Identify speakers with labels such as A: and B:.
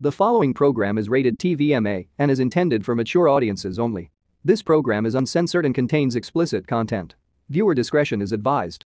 A: The following program is rated TVMA and is intended for mature audiences only. This program is uncensored and contains explicit content. Viewer discretion is advised.